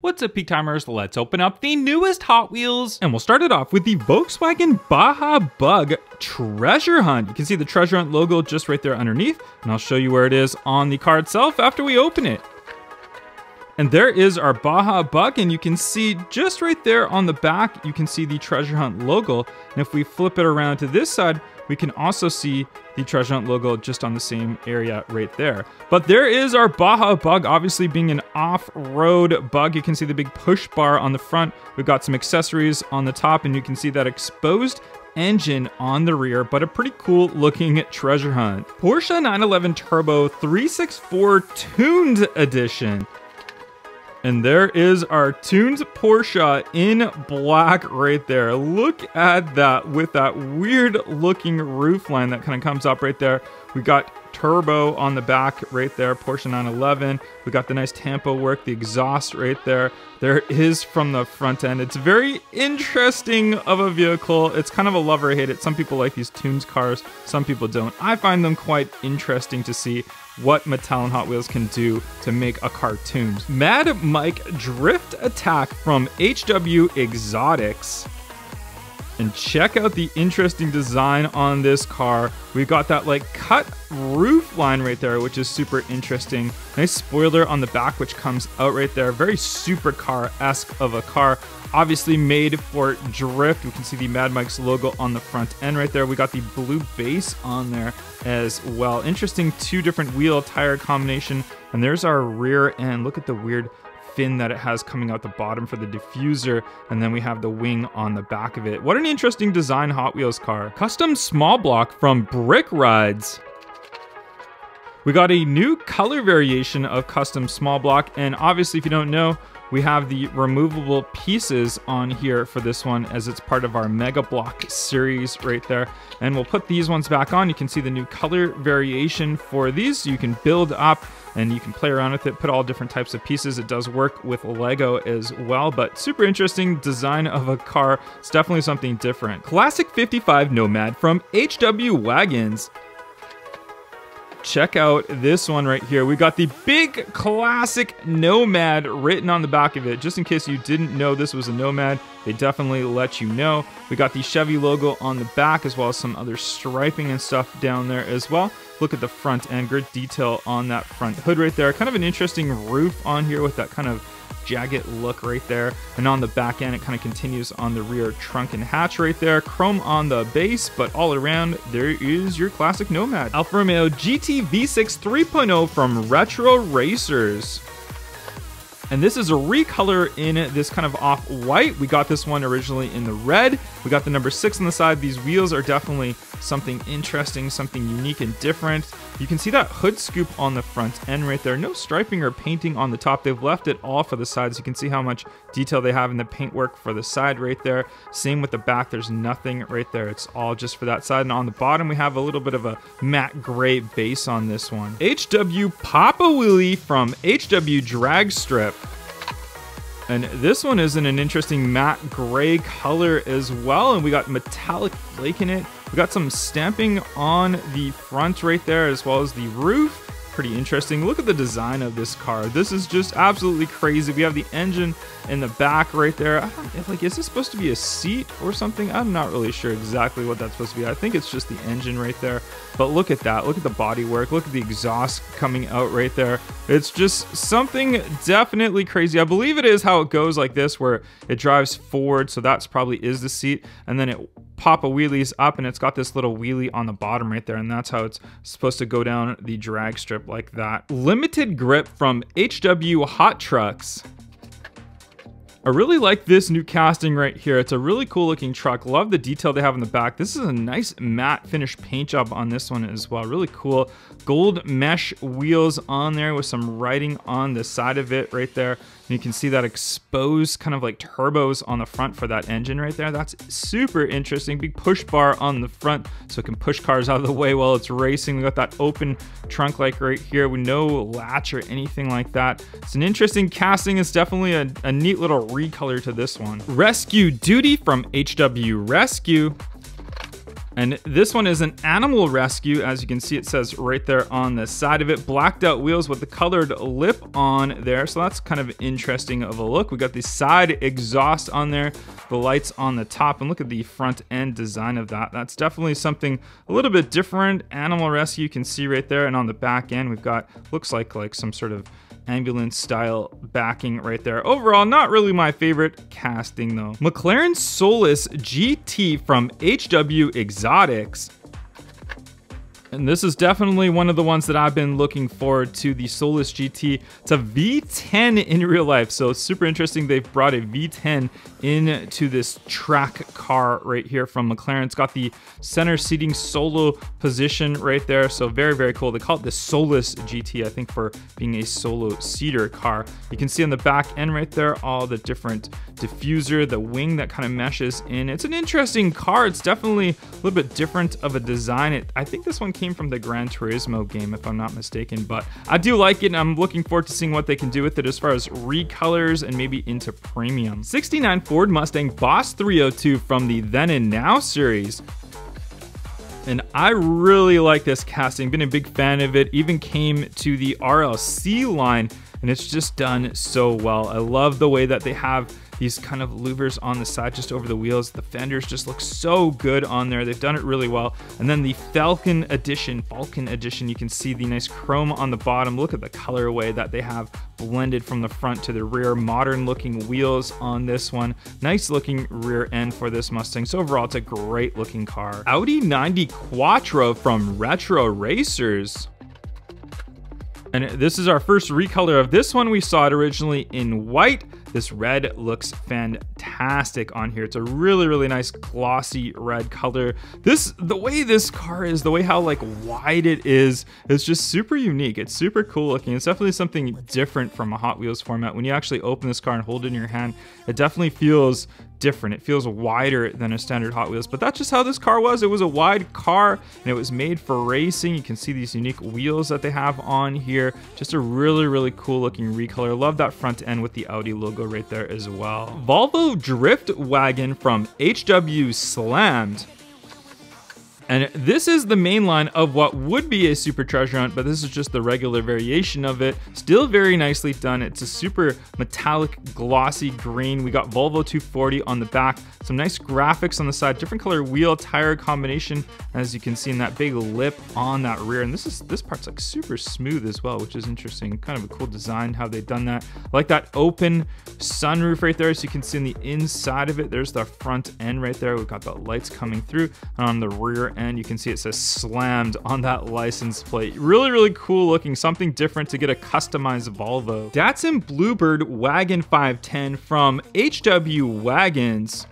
What's up, Peak Timers? Let's open up the newest Hot Wheels. And we'll start it off with the Volkswagen Baja Bug Treasure Hunt. You can see the Treasure Hunt logo just right there underneath. And I'll show you where it is on the car itself after we open it. And there is our Baja Bug, and you can see just right there on the back, you can see the Treasure Hunt logo. And if we flip it around to this side, we can also see the Treasure Hunt logo just on the same area right there. But there is our Baja Bug, obviously being an off-road bug. You can see the big push bar on the front. We've got some accessories on the top, and you can see that exposed engine on the rear, but a pretty cool looking treasure hunt. Porsche 911 Turbo 364 Tuned Edition. And there is our tuned Porsche in black right there. Look at that with that weird looking roof line that kind of comes up right there. We got turbo on the back right there, Porsche 911. We got the nice tampo work, the exhaust right there. There is from the front end. It's very interesting of a vehicle. It's kind of a love or hate it. Some people like these tunes cars, some people don't. I find them quite interesting to see what Mattel and Hot Wheels can do to make a cartoon. Mad Mike Drift Attack from HW Exotics. And check out the interesting design on this car. We've got that like cut roof line right there, which is super interesting. Nice spoiler on the back, which comes out right there. Very supercar-esque of a car. Obviously made for drift. We can see the Mad Mike's logo on the front end right there. We got the blue base on there as well. Interesting two different wheel tire combination. And there's our rear end. Look at the weird fin that it has coming out the bottom for the diffuser, and then we have the wing on the back of it. What an interesting design Hot Wheels car. Custom small block from Brick Rides. We got a new color variation of custom small block, and obviously if you don't know, we have the removable pieces on here for this one as it's part of our Mega Block series right there. And we'll put these ones back on. You can see the new color variation for these. You can build up and you can play around with it, put all different types of pieces. It does work with Lego as well, but super interesting design of a car. It's definitely something different. Classic 55 Nomad from HW Wagons check out this one right here. We got the big classic Nomad written on the back of it. Just in case you didn't know this was a Nomad, they definitely let you know. We got the Chevy logo on the back as well as some other striping and stuff down there as well. Look at the front end, great detail on that front hood right there. Kind of an interesting roof on here with that kind of jagged look right there. And on the back end, it kind of continues on the rear trunk and hatch right there. Chrome on the base, but all around, there is your classic Nomad. Alfa Romeo GT V6 3.0 from Retro Racers. And this is a recolor in this kind of off-white. We got this one originally in the red. We got the number six on the side. These wheels are definitely something interesting, something unique and different. You can see that hood scoop on the front end right there. No striping or painting on the top. They've left it all for the sides. You can see how much detail they have in the paintwork for the side right there. Same with the back. There's nothing right there. It's all just for that side. And on the bottom, we have a little bit of a matte gray base on this one. HW Papa Wheelie from HW Drag Strip. And this one is in an interesting matte gray color as well. And we got metallic flake in it. We got some stamping on the front right there as well as the roof. Pretty interesting. Look at the design of this car. This is just absolutely crazy. We have the engine in the back right there. I don't, like, is this supposed to be a seat or something? I'm not really sure exactly what that's supposed to be. I think it's just the engine right there. But look at that. Look at the body work. Look at the exhaust coming out right there. It's just something definitely crazy. I believe it is how it goes like this, where it drives forward. So that's probably is the seat. And then it pop a wheelies up and it's got this little wheelie on the bottom right there and that's how it's supposed to go down the drag strip like that. Limited grip from HW Hot Trucks. I really like this new casting right here. It's a really cool looking truck. Love the detail they have in the back. This is a nice matte finish paint job on this one as well. Really cool. Gold mesh wheels on there with some writing on the side of it right there. And you can see that exposed kind of like turbos on the front for that engine right there. That's super interesting. Big push bar on the front so it can push cars out of the way while it's racing. We got that open trunk like right here with no latch or anything like that. It's an interesting casting. It's definitely a, a neat little recolor to this one. Rescue Duty from HW Rescue. And this one is an animal rescue. As you can see, it says right there on the side of it, blacked out wheels with the colored lip on there. So that's kind of interesting of a look. We got the side exhaust on there, the lights on the top, and look at the front end design of that. That's definitely something a little bit different. Animal rescue you can see right there. And on the back end, we've got, looks like like some sort of ambulance style backing right there. Overall, not really my favorite casting though. McLaren Solus GT from HW Exotics. And this is definitely one of the ones that I've been looking forward to, the Solus GT. It's a V10 in real life, so super interesting. They've brought a V10 into this track car right here from McLaren. It's got the center seating solo position right there, so very, very cool. They call it the Solus GT, I think, for being a solo seater car. You can see on the back end right there all the different diffuser, the wing that kind of meshes in. It's an interesting car. It's definitely a little bit different of a design. It, I think this one came from the Gran Turismo game, if I'm not mistaken, but I do like it and I'm looking forward to seeing what they can do with it as far as recolors and maybe into premium. 69 Ford Mustang Boss 302 from the Then and Now series. And I really like this casting, been a big fan of it, even came to the RLC line and it's just done so well. I love the way that they have these kind of louvers on the side just over the wheels. The fenders just look so good on there. They've done it really well. And then the Falcon Edition, Falcon Edition, you can see the nice chrome on the bottom. Look at the colorway that they have blended from the front to the rear. Modern looking wheels on this one. Nice looking rear end for this Mustang. So overall, it's a great looking car. Audi 90 Quattro from Retro Racers. And this is our first recolor of this one. We saw it originally in white. This red looks fantastic on here. It's a really, really nice glossy red color. This, the way this car is, the way how like wide it is, it's just super unique. It's super cool looking. It's definitely something different from a Hot Wheels format. When you actually open this car and hold it in your hand, it definitely feels different. It feels wider than a standard Hot Wheels, but that's just how this car was. It was a wide car and it was made for racing. You can see these unique wheels that they have on here. Just a really, really cool looking recolor. Love that front end with the Audi logo right there as well. Volvo Drift Wagon from HW Slammed. And this is the main line of what would be a super treasure hunt, but this is just the regular variation of it. Still very nicely done. It's a super metallic, glossy green. We got Volvo 240 on the back, some nice graphics on the side, different color wheel tire combination, as you can see in that big lip on that rear. And this is this part's like super smooth as well, which is interesting. Kind of a cool design how they've done that. I like that open sunroof right there, so you can see in the inside of it. There's the front end right there. We've got the lights coming through, and on the rear end, you can see it says slammed on that license plate. Really, really cool looking, something different to get a customized Volvo. Datsun Bluebird Wagon 510 from HW Wagons.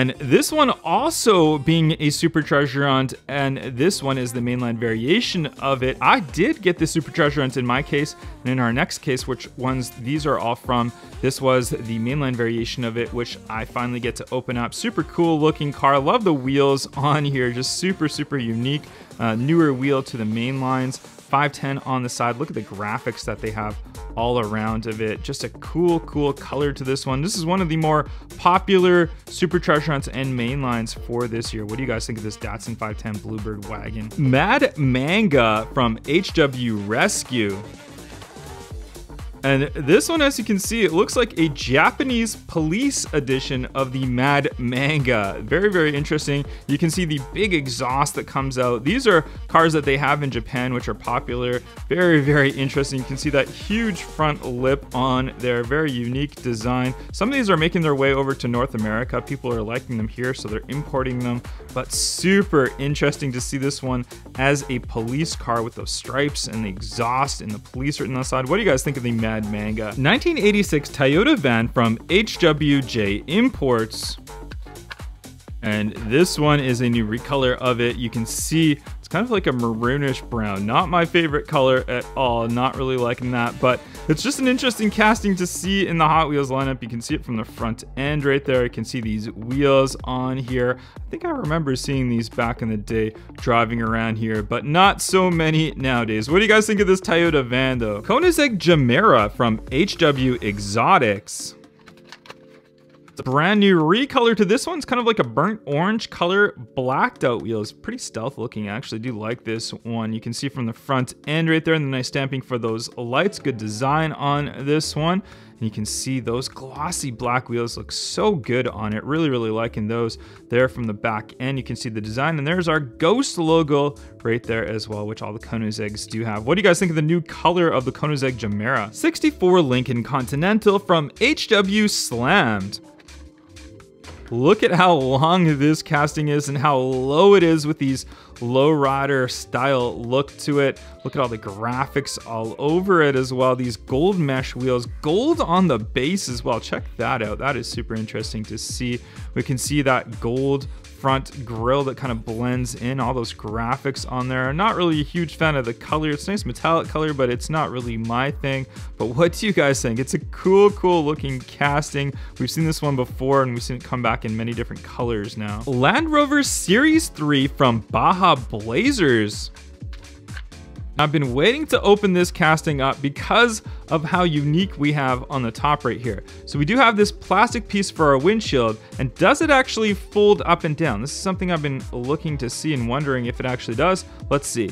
And this one also being a Super Treasure Hunt, and this one is the mainline variation of it. I did get the Super Treasure Hunt in my case, and in our next case, which ones these are all from, this was the mainline variation of it, which I finally get to open up. Super cool looking car. Love the wheels on here, just super, super unique. Uh, newer wheel to the main lines. 510 on the side. Look at the graphics that they have all around of it. Just a cool, cool color to this one. This is one of the more popular Super Treasure Hunts and mainlines for this year. What do you guys think of this Datsun 510 Bluebird wagon? Mad Manga from HW Rescue. And this one, as you can see, it looks like a Japanese police edition of the Mad Manga. Very, very interesting. You can see the big exhaust that comes out. These are cars that they have in Japan, which are popular. Very, very interesting. You can see that huge front lip on there. Very unique design. Some of these are making their way over to North America. People are liking them here, so they're importing them. But super interesting to see this one as a police car with those stripes and the exhaust and the police written on the side. What do you guys think of the Mad Mad Manga. 1986 Toyota van from HWJ Imports. And this one is a new recolor of it. You can see it's kind of like a maroonish brown. Not my favorite color at all. Not really liking that, but it's just an interesting casting to see in the Hot Wheels lineup. You can see it from the front end right there. You can see these wheels on here. I think I remember seeing these back in the day driving around here, but not so many nowadays. What do you guys think of this Toyota van though? Koenigsegg Gemera from HW Exotics. Brand new recolor to this one. It's kind of like a burnt orange color, blacked out wheels. Pretty stealth looking, I actually do like this one. You can see from the front end right there, and the nice stamping for those lights. Good design on this one. And you can see those glossy black wheels look so good on it. Really, really liking those there from the back end. You can see the design and there's our Ghost logo right there as well, which all the Koenigsegg's do have. What do you guys think of the new color of the Koenigsegg Gemera? 64 Lincoln Continental from HW Slammed. Look at how long this casting is and how low it is with these lowrider style look to it. Look at all the graphics all over it as well. These gold mesh wheels, gold on the base as well. Check that out. That is super interesting to see. We can see that gold front grille that kind of blends in all those graphics on there. I'm not really a huge fan of the color. It's nice metallic color, but it's not really my thing. But what do you guys think? It's a cool, cool looking casting. We've seen this one before and we've seen it come back in many different colors now. Land Rover Series 3 from Baja Blazers. I've been waiting to open this casting up because of how unique we have on the top right here. So we do have this plastic piece for our windshield, and does it actually fold up and down? This is something I've been looking to see and wondering if it actually does. Let's see.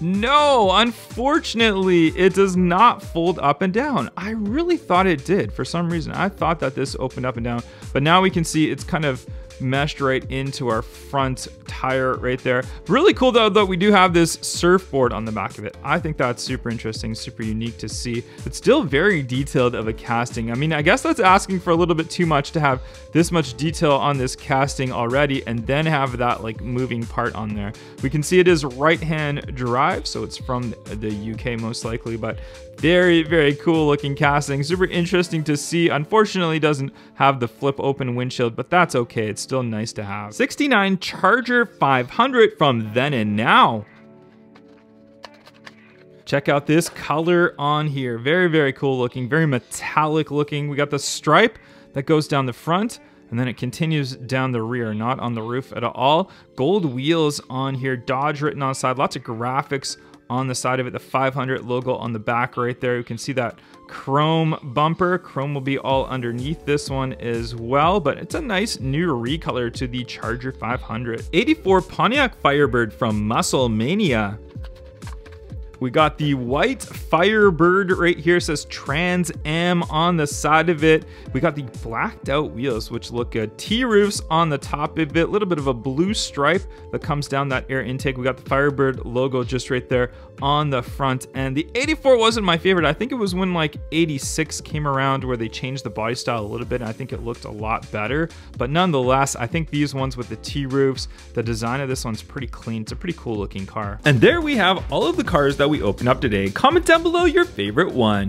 No, unfortunately, it does not fold up and down. I really thought it did for some reason. I thought that this opened up and down, but now we can see it's kind of meshed right into our front tire right there. Really cool though that we do have this surfboard on the back of it. I think that's super interesting, super unique to see. It's still very detailed of a casting. I mean, I guess that's asking for a little bit too much to have this much detail on this casting already and then have that like moving part on there. We can see it is right hand drive, so it's from the UK most likely, but very, very cool looking casting. Super interesting to see. Unfortunately, doesn't have the flip open windshield, but that's okay. It's still nice to have. 69 Charger 500 from Then and Now. Check out this color on here. Very, very cool looking, very metallic looking. We got the stripe that goes down the front and then it continues down the rear, not on the roof at all. Gold wheels on here, Dodge written on the side, lots of graphics on the side of it, the 500 logo on the back right there. You can see that chrome bumper. Chrome will be all underneath this one as well, but it's a nice new recolor to the Charger 500. 84 Pontiac Firebird from Muscle Mania. We got the white Firebird right here, it says Trans Am on the side of it. We got the blacked out wheels, which look good. T-roofs on the top of it, a little bit of a blue stripe that comes down that air intake. We got the Firebird logo just right there on the front And The 84 wasn't my favorite. I think it was when like 86 came around where they changed the body style a little bit. And I think it looked a lot better. But nonetheless, I think these ones with the T-roofs, the design of this one's pretty clean. It's a pretty cool looking car. And there we have all of the cars that we open up today. Comment down below your favorite one.